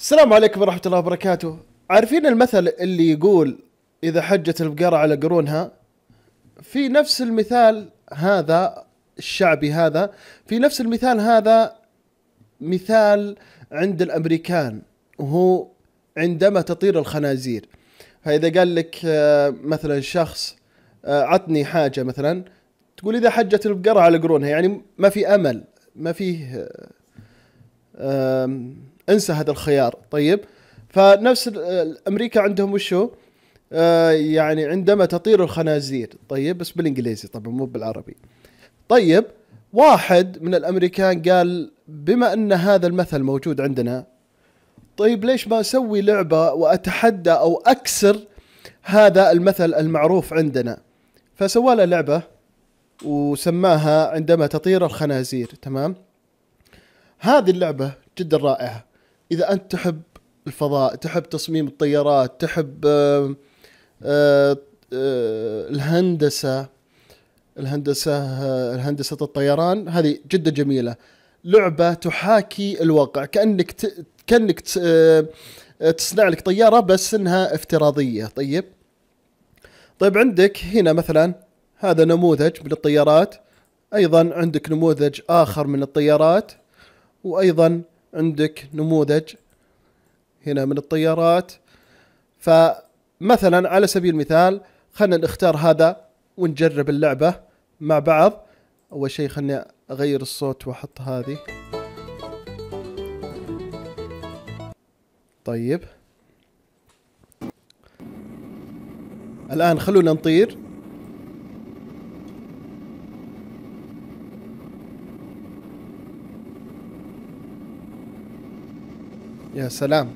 السلام عليكم ورحمة الله وبركاته. عارفين المثل اللي يقول إذا حجت البقرة على قرونها؟ في نفس المثال هذا الشعبي هذا في نفس المثال هذا مثال عند الأمريكان وهو عندما تطير الخنازير. فإذا قال لك آه، مثلا شخص آه، عطني حاجة مثلا تقول إذا حجت البقرة على قرونها يعني ما في أمل ما فيه آه، انسى هذا الخيار. طيب فنفس أمريكا عندهم وشو؟ آه يعني عندما تطير الخنازير. طيب بس بالإنجليزي طبعا مو بالعربي. طيب واحد من الأمريكان قال بما أن هذا المثل موجود عندنا طيب ليش ما أسوي لعبة وأتحدى أو أكسر هذا المثل المعروف عندنا؟ فسوى له لعبة وسماها عندما تطير الخنازير. تمام؟ هذه اللعبة جدا رائعة. إذا أنت تحب الفضاء تحب تصميم الطيارات تحب آه، آه، آه، الهندسة آه، الهندسة الطيران هذه جدا جميلة. لعبة تحاكي الواقع كأنك ت... كأنك ت... آه، تصنع لك طيارة بس إنها افتراضية. طيب. طيب عندك هنا مثلا هذا نموذج من الطيارات. أيضا عندك نموذج آخر من الطيارات. وأيضا عندك نموذج هنا من الطيارات. فمثلا على سبيل المثال خلينا نختار هذا ونجرب اللعبة مع بعض. أول شيء خلني أغير الصوت وأحط هذه. طيب. الآن خلونا نطير. يا سلام.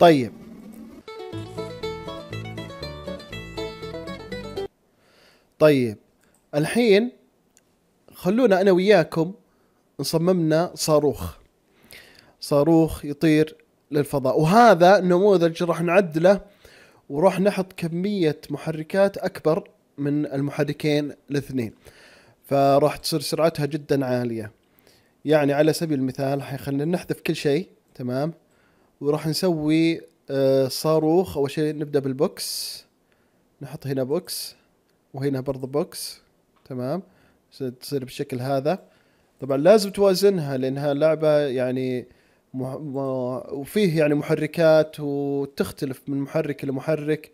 طيب. طيب الحين خلونا أنا وياكم نصممنا صاروخ. صاروخ يطير للفضاء. وهذا نموذج راح نعدله وراح نحط كمية محركات أكبر من المحركين الاثنين. فراح تصير سرعتها جدا عالية. يعني على سبيل المثال حيخلينا نحذف كل شيء تمام؟ وراح نسوي آه، صاروخ. أول شيء نبدأ بال box. نحط هنا box وهنا برضه box تمام؟ تصير بالشكل هذا. طبعا لازم توازنها لأنها لعبة يعني وفيه يعني محركات وتختلف من محرك لمحرك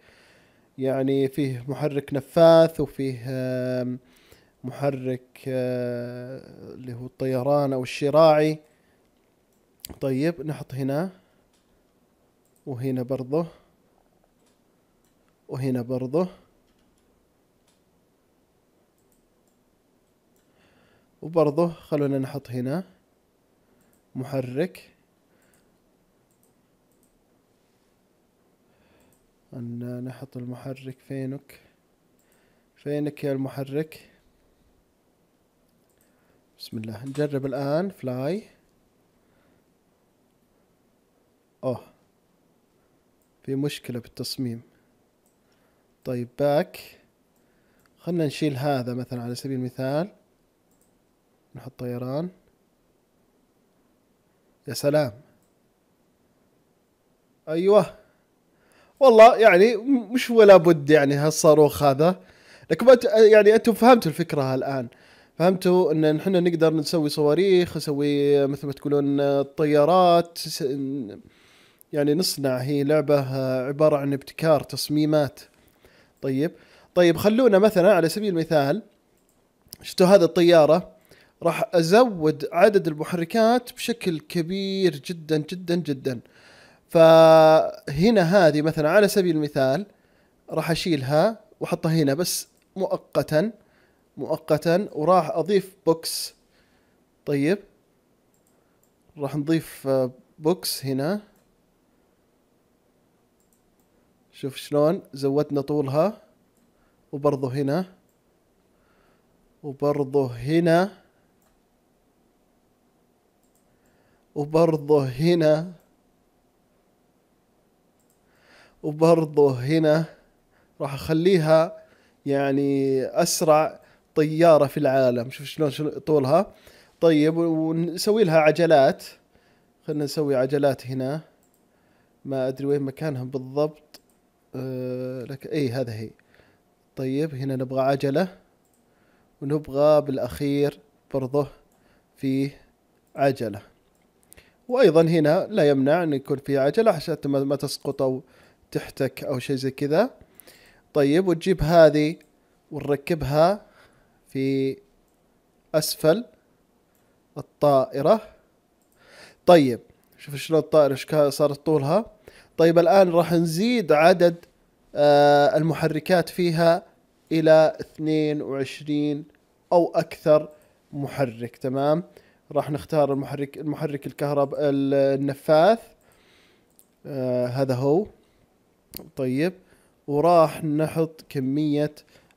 يعني فيه محرك نفاث وفيه محرك آه، اللي هو الطيران أو الشراعي. طيب نحط هنا. وهنا برضه. وهنا برضه. وبرضه خلونا نحط هنا. محرك. أن نحط المحرك فينك. فينك يا المحرك؟ بسم الله. نجرب الآن. fly أوه. في مشكلة بالتصميم. طيب back خلنا نشيل هذا مثلا على سبيل المثال. نحط طيران. يا سلام. أيوه. والله يعني مش ولا بد يعني هالصاروخ هذا. لكن يعني أنتم فهمتوا الفكرة الان فهمتوا إن نحن نقدر نسوي صواريخ نسوي مثل ما تقولون طيارات يعني نصنع هي لعبة عبارة عن ابتكار تصميمات. طيب. طيب خلونا مثلا على سبيل المثال شفتوا هذه الطيارة؟ راح أزود عدد المحركات بشكل كبير جدا جدا جدا. فهنا هذه مثلا على سبيل المثال راح أشيلها وأحطها هنا بس مؤقتا مؤقتا وراح أضيف box طيب راح نضيف box هنا. شوف شلون زودنا طولها. وبرضه هنا. وبرضه هنا. وبرضه هنا. وبرضه هنا راح أخليها يعني أسرع طيارة في العالم. شوف شلون طولها. طيب ونسوي لها عجلات. خلنا نسوي عجلات هنا. ما أدري وين مكانها بالضبط. أه لك إي هذا هي. طيب هنا نبغى عجلة. ونبغى بالأخير برضه في عجلة. وأيضا هنا لا يمنع إن يكون في عجلة عشان ما تسقط أو تحتك أو شيء زي كذا. طيب وتجيب هذه ونركبها في أسفل الطائرة. طيب شوف شلون الطائرة إيش صارت طولها. طيب الآن راح نزيد عدد آه المحركات فيها إلى 22 أو أكثر محرك. تمام؟ راح نختار المحرك المحرك الكهرب النفاث. آه هذا هو. طيب وراح نحط كمية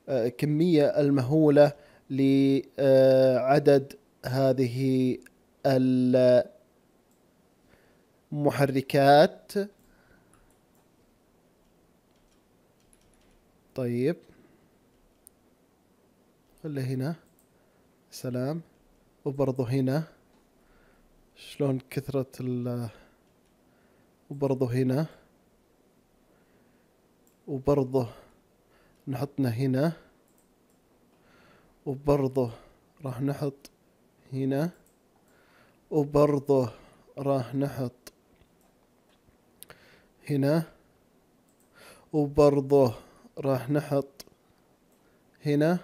آه كمية المهولة لعدد هذه المحركات. طيب. خلي هنا. سلام. وبرضه هنا. شلون كثرة ال وبرضه هنا. وبرضه نحطنا هنا وبرضه راح نحط هنا وبرضه راح نحط هنا وبرضه راح نحط هنا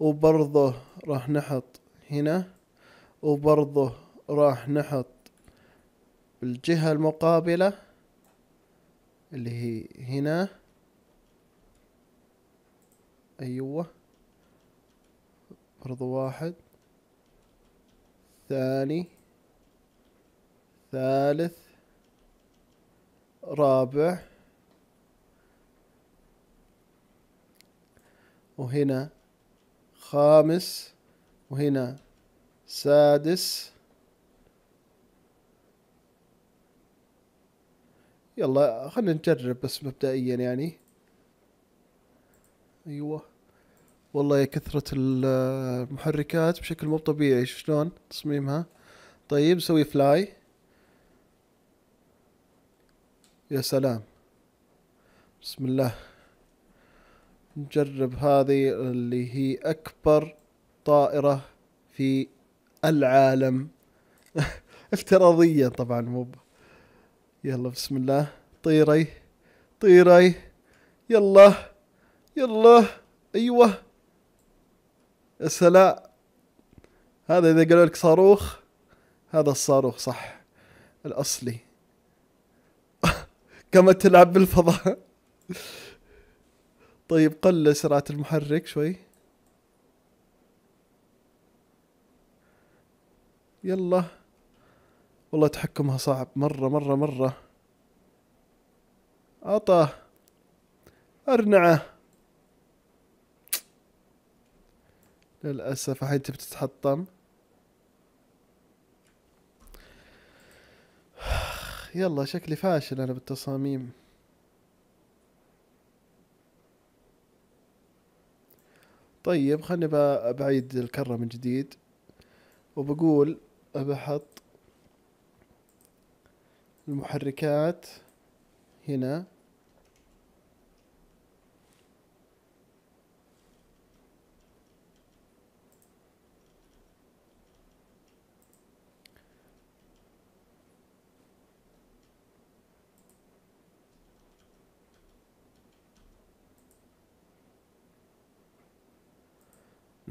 وبرضه راح نحط هنا وبرضه راح نحط بالجهة المقابلة. اللي هي هنا. أيوة. برضو واحد. ثاني. ثالث. رابع. وهنا خامس. وهنا سادس. يلا خلينا نجرب بس مبدئيا يعني. أيوه. والله يا كثرة المحركات بشكل مو طبيعي شلون تصميمها؟ طيب سوي فلاي يا سلام. بسم الله. نجرب هذه اللي هي أكبر طائرة في العالم. افتراضيا طبعا مو يلا بسم الله. طيري طيري. يلا يلا. أيوه. يا هذا إذا قالوا لك صاروخ هذا الصاروخ صح. الأصلي. كما تلعب بالفضاء. طيب قل سرعة المحرك شوي. يلا. والله تحكمها صعب. مرة مرة مرة. عطاه أرنعه. للأسف الحين تبي تتحطم. يلا شكلي فاشل أنا بالتصاميم. طيب خلني بعيد الكرة من جديد. وبقول بحط المحركات هنا.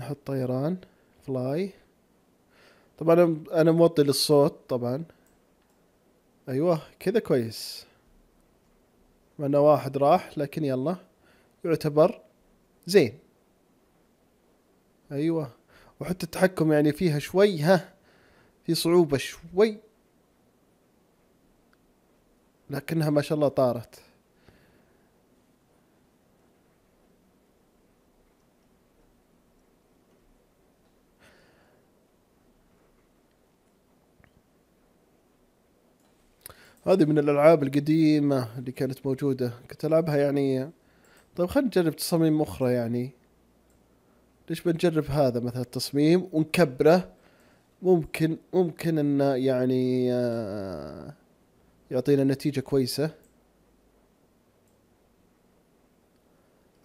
نحط طيران فلاي طبعا أنا موطي للصوت طبعا. أيوه كذا كويس. مع إنه واحد راح لكن يلا. يعتبر زين. أيوه. وحتى التحكم يعني فيها شوي ها. في صعوبة شوي. لكنها ما شاء الله طارت. هذه من الألعاب القديمة اللي كانت موجودة. كنت ألعبها يعني طيب خلينا نجرب تصاميم أخرى يعني. ليش بنجرب هذا مثلا التصميم ونكبره؟ ممكن ممكن انه يعني آه، يعطينا نتيجة كويسة.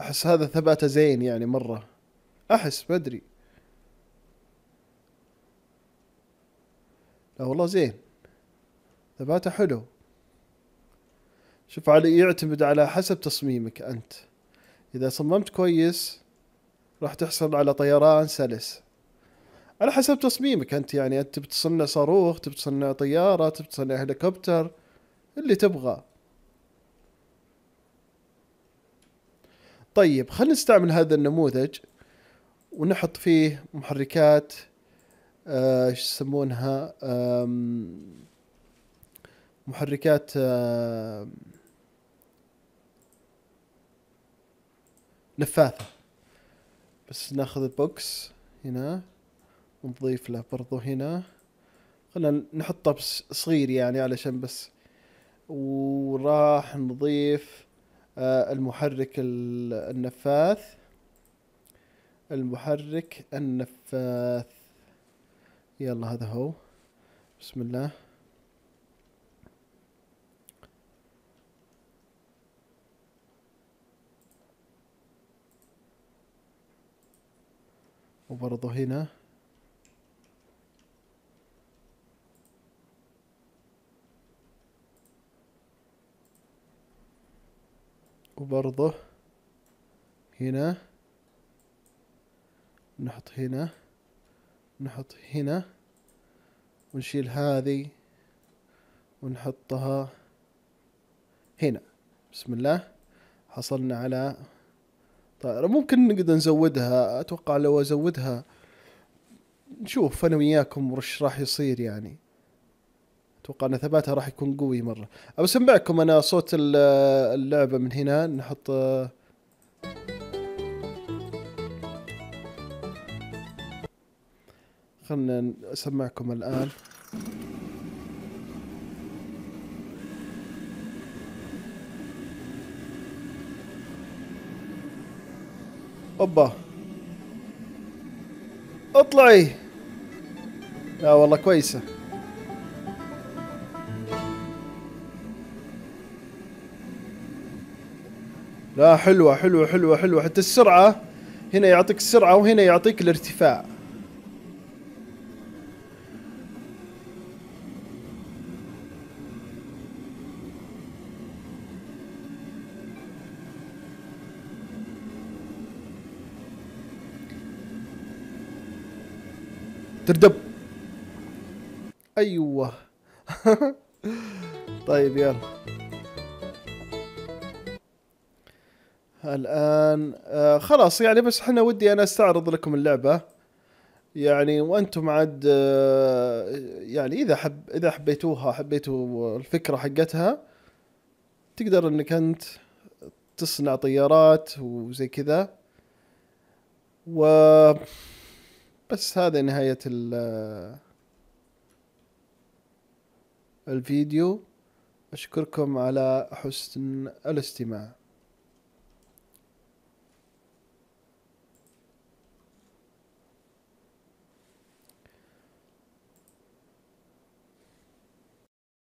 أحس هذا ثباته زين يعني مرة. أحس ما أدري. لا والله زين. ثباته حلو. شوف على يعتمد على حسب تصميمك أنت. إذا صممت كويس راح تحصل على طيران سلس. على حسب تصميمك أنت يعني أنت بتصنع صاروخ تبي تصنع طيارة تبي تصنع هليكوبتر اللي تبغاه. طيب خلينا نستعمل هذا النموذج ونحط فيه محركات آه، إيش يسمونها؟ محركات نفاثة. بس ناخذ البوكس هنا ونضيف له برضو هنا. خلنا نحطه بس صغير يعني علشان بس. وراح نضيف آه، المحرك النفاث. المحرك النفاث. يلا هذا هو. بسم الله. وبرضه هنا. وبرضه هنا. نحط هنا. نحط هنا. ونشيل هذه. ونحطها هنا. بسم الله. حصلنا على طائرة. ممكن نقدر نزودها أتوقع لو أزودها نشوف أنا وياكم وش راح يصير يعني. أتوقع إن ثباتها راح يكون قوي مرة. ابى اسمعكم أنا صوت اللعبة من هنا نحط خلنا اسمعكم الآن. أوبا. اطلعي. لا والله كويسة. لا حلوة حلوة حلوة حلوة. حتى السرعة هنا يعطيك السرعة وهنا يعطيك الارتفاع. تردب أيوه. طيب يلا. الآن آه خلاص يعني بس إحنا ودي أنا أستعرض لكم اللعبة. يعني وأنتم عاد آه يعني إذا حب إذا حبيتوها حبيتوا الفكرة حقتها تقدر إنك أنت تصنع طيارات وزي كذا. و بس هذا نهاية الفيديو. أشكركم على حسن الاستماع.